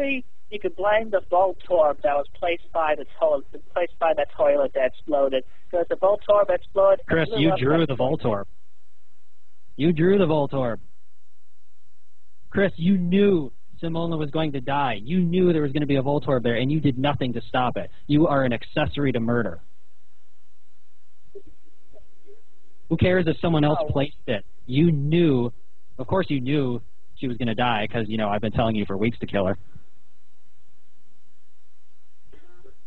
see, you could blame the Voltorb that was placed by the toilet, placed by that toilet that exploded. Because the Voltorb exploded. Chris, you drew the Voltorb. You drew the Voltorb. Chris, you knew Simona was going to die. You knew there was going to be a Voltorb there, and you did nothing to stop it. You are an accessory to murder. Who cares if someone else placed it? You knew, of course, you knew she was going to die because you know I've been telling you for weeks to kill her.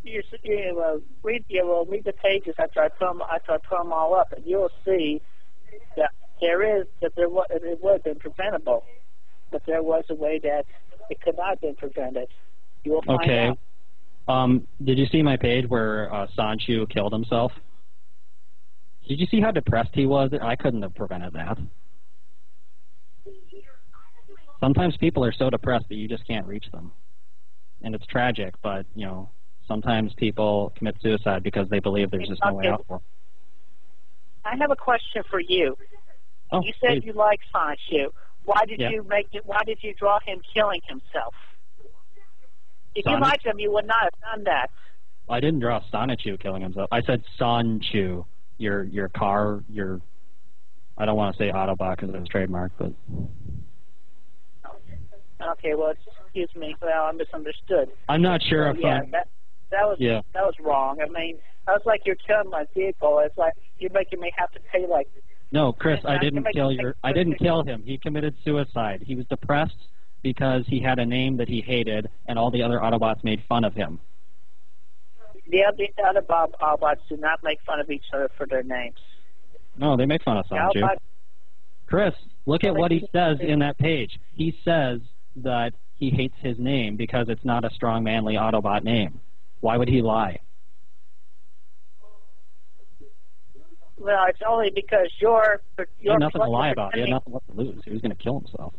You, you uh, read, you will read the pages after I put them, after I put them all up, and you'll see that there is that there was it been preventable, but there was a way that it could not have been prevented. You will find Okay. out. Um, did you see my page where uh, Sanchu killed himself? Did you see how depressed he was? I couldn't have prevented that. Sometimes people are so depressed that you just can't reach them. And it's tragic, but, you know, sometimes people commit suicide because they believe there's just no way out for them. I have a question for you. Oh, you said please. you like Sancho. Why did Yeah. you make it? Why did you draw him killing himself? If you liked him, you would not have done that. I didn't draw Sonichu killing himself. I said Sanchu, your your car, your. I don't want to say Autobot because it's trademark, but Okay, well, excuse me. Well, I misunderstood. I'm not sure So, if yeah, I'm. that that was Yeah. that was wrong. I mean, I was like you're killing my vehicle. It's like you're making me have to pay like No, Chris, I didn't kill your. I didn't kill him. He committed suicide. He was depressed because he had a name that he hated, and all the other Autobots made fun of him. the other the other Bob Autobots do not make fun of each other for their names. No, they make fun of Sanju. Autobots, Chris, look at what he says in that page. He says that he hates his name because it's not a strong, manly Autobot name. Why would he lie? well, it's only because you're He you're had nothing to lie about. He had nothing left to lose. He was going to kill himself.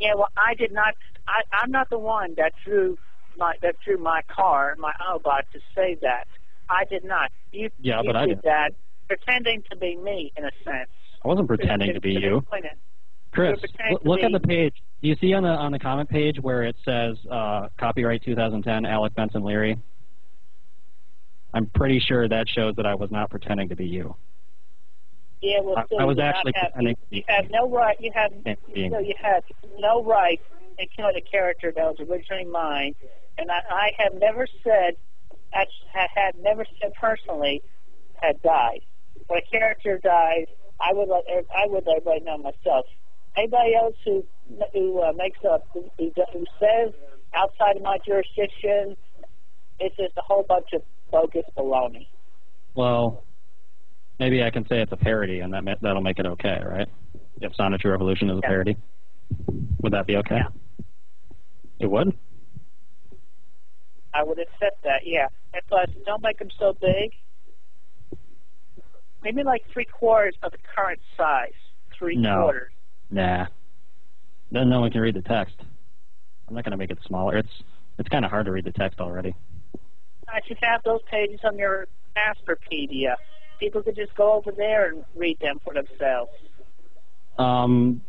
Yeah, well, I did not. I, I'm not the one that drew my that drew my car, my Autobot, to say that. I did not. You, Yeah, you but I did did. that, pretending to be me in a sense. I wasn't pretending to be you. explain it. Chris, to look at the page. Do you see on the on the comment page where it says uh, copyright 2010 Alec Benson Leary? I'm pretty sure that shows that I was not pretending to be you. Yeah, well, I- still, I was you actually have, pretending you, to be- you had no right. You had Being- so you had no right in killing a character that was originally mine, and I, I have never said, I had, never said personally, had died. When a character dies, I would let I would let everybody know myself. Anybody else who who uh, makes up who, who who says outside of my jurisdiction, it's just a whole bunch of bogus baloney. Well, maybe I can say it's a parody, and that that'll make it okay, right? If Sonichu Revolution is a Yeah. parody, would that be okay? Yeah. It would. I would accept that, yeah. And plus, don't make them so big. Maybe like three quarters of the current size. Three No. quarters. Nah. Then no one can read the text. I'm not going to make it smaller. It's it's kind of hard to read the text already. I should have those pages on your Asperpedia. People could just go over there and read them for themselves. Um,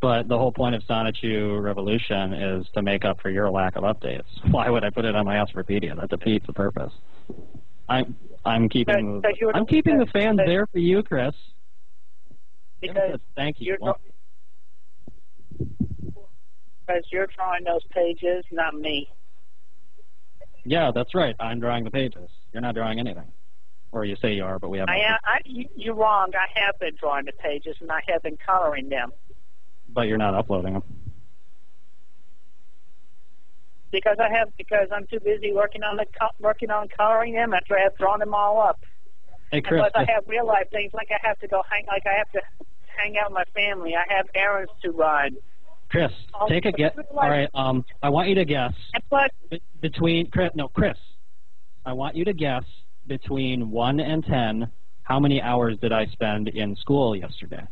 but the whole point of Sonichu Revolution is to make up for your lack of updates. Why would I put it on my Asperpedia? That defeats the purpose. I'm I'm keeping you were- I'm keeping the fans there for you, Chris. Because thank you. you're Well, because you're drawing those pages, not me. yeah, that's right. I'm drawing the pages. You're not drawing anything, or you say you are, but we haven't. I am. I, you, you're wrong. I have been drawing the pages, and I have been coloring them But you're not uploading them. because I have because I'm too busy working on the co- working on coloring them after I have drawn them all up. Hey, Chris. And plus, I have real life things like I have to go hang, like I have to hang out with my family. I have errands to run. Chris, I'll- take a guess. All right. Um, I want you to guess plus, be- between Chris. No, Chris. I want you to guess between one and ten. How many hours did I spend in school yesterday?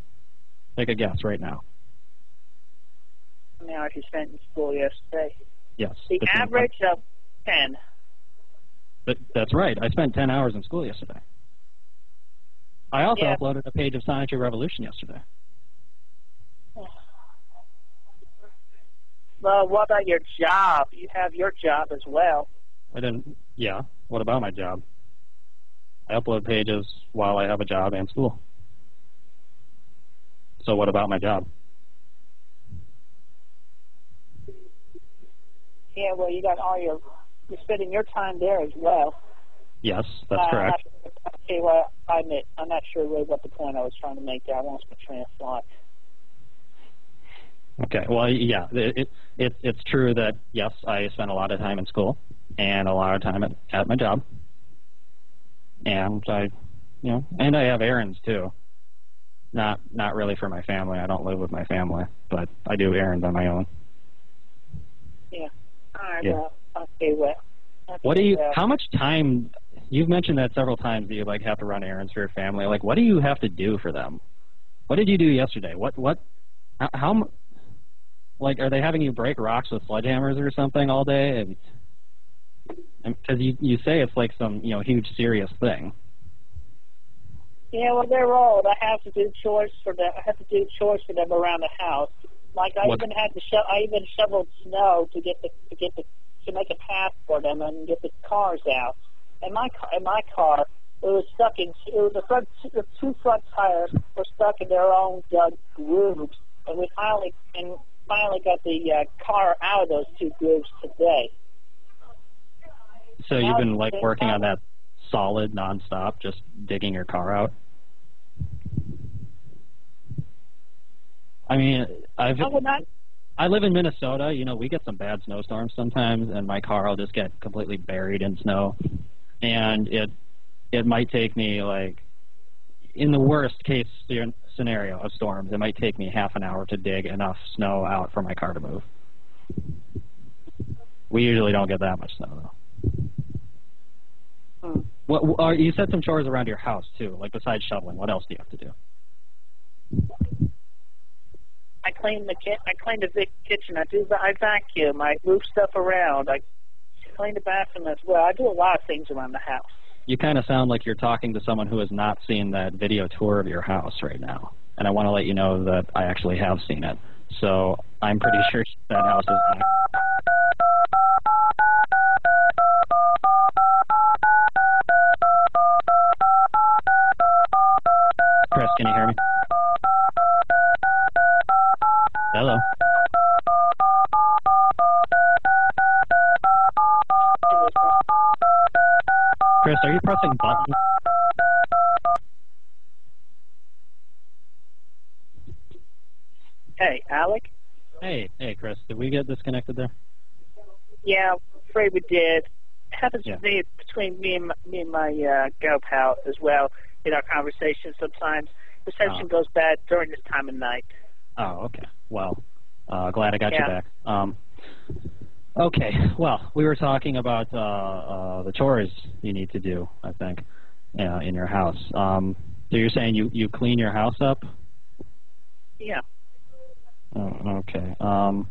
Take a guess right now. how many hours you spent in school yesterday? Yes. The average of ten. But that's right. I spent ten hours in school yesterday. I also Yeah. uploaded a page of Sonichu Revolution yesterday. Well, what about your job? You have your job as well. I didn't. Yeah. What about my job? I upload pages while I have a job and school. So what about my job? Yeah, well, you got all your, you're spending your time there as well. Yes, that's Uh, correct. I'm not- Okay, well, I admit, I'm not sure really what the point I was trying to make there. I lost my train of thought. Okay. Well, yeah, it, it, it it's true that yes, I spend a lot of time in school and a lot of time at, at my job, and I, you know, and I have errands too. Not not really for my family. I don't live with my family, but I do errands on my own. Yeah. All right, Yeah. well, okay, well. What do you? How much time? You've mentioned that several times that you like have to run errands for your family. Like, what do you have to do for them? What did you do yesterday? What what? How? how like, are they having you break rocks with sledgehammers or something all day? And Because you you say it's like some you know huge serious thing. Yeah, well, they're old. I have to do chores for them. I have to do chores for them around the house. Like I What- even had to sho- I even shoveled snow to get the to get the to make a path for them and get the cars out. And my car, in my car, it was stuck in. It was the front the two front tires were stuck in their own dug grooves, and we finally and finally got the uh, car out of those two grooves today. So you've been like working on that solid nonstop, just digging your car out. I mean, I've I would not. I live in Minnesota. You know, we get some bad snowstorms sometimes, and my car will just get completely buried in snow. And it it might take me like, in the worst case scenario of storms, it might take me half an hour to dig enough snow out for my car to move. We usually don't get that much snow though. Hmm. What are, you said some chores around your house too, like besides shoveling. What else do you have to do? I clean the ki- I clean the big kitchen. I do. I vacuum. I move stuff around. I clean the bathroom as well. I do a lot of things around the house. You kind of sound like you're talking to someone who has not seen that video tour of your house right now. And I want to let you know that I actually have seen it. So I'm pretty sure that house is. Not- Chris, can you hear me? Hello. Chris, are you pressing buttons? Hey, Alec. Hey, hey, Chris, did we get disconnected there? Yeah, afraid we did. It happens Yeah. to me between me and my, me and my uh, gal pal as well in our conversation. Sometimes reception Oh. goes bad during this time of night. Oh, okay. Well, uh, glad I got you back. Um, okay. Well, we were talking about uh, uh, the chores you need to do. I think, uh, in your house. Um, so you're saying you you clean your house up? Yeah. Oh, okay. Um,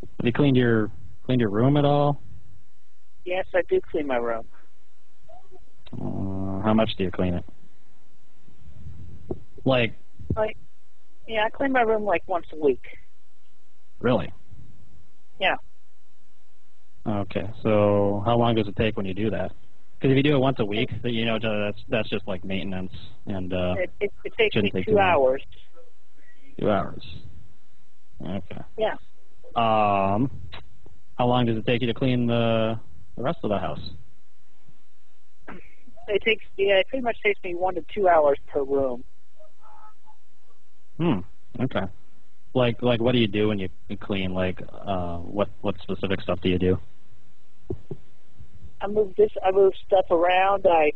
have you cleaned your cleaned your room at all? Yes, I do clean my room. Uh, how much do you clean it? Like, Like, yeah, I clean my room like once a week. really? Yeah. Okay. So how long does it take when you do that? Because if you do it once a week, you know that's that's just like maintenance and uh, It, it, it takes me take two long. hours. two hours. Okay. Yeah. Um, how long does it take you to clean the the rest of the house? It takes yeah, it pretty much takes me one to two hours per room. Hmm. Okay. Like like what do you do when you, clean? Like uh, what what specific stuff do you do? I move this. I move stuff around. I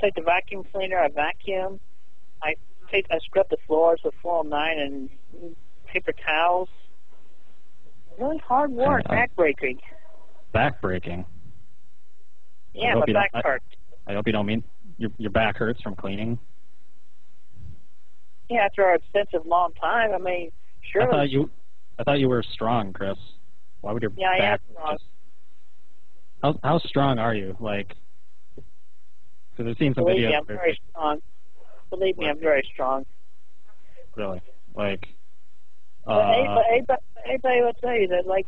take the vacuum cleaner. I vacuum. I take. I scrub the floors with Floor Nine and paper towels. Really hard work. Uh, back breaking. Back breaking. Yeah, my back I- hurts. I hope you don't mean your your back hurts from cleaning. Yeah, after our extensive long time. I mean, sure. I thought you I thought you were strong, Chris. Why would your Yeah, I am strong. just how how strong are you? Like, because I've seen some Believe videos. me, I'm very strong. Believe me, I'm very strong. really, like, Uh, But anybody, anybody, anybody will tell you that, like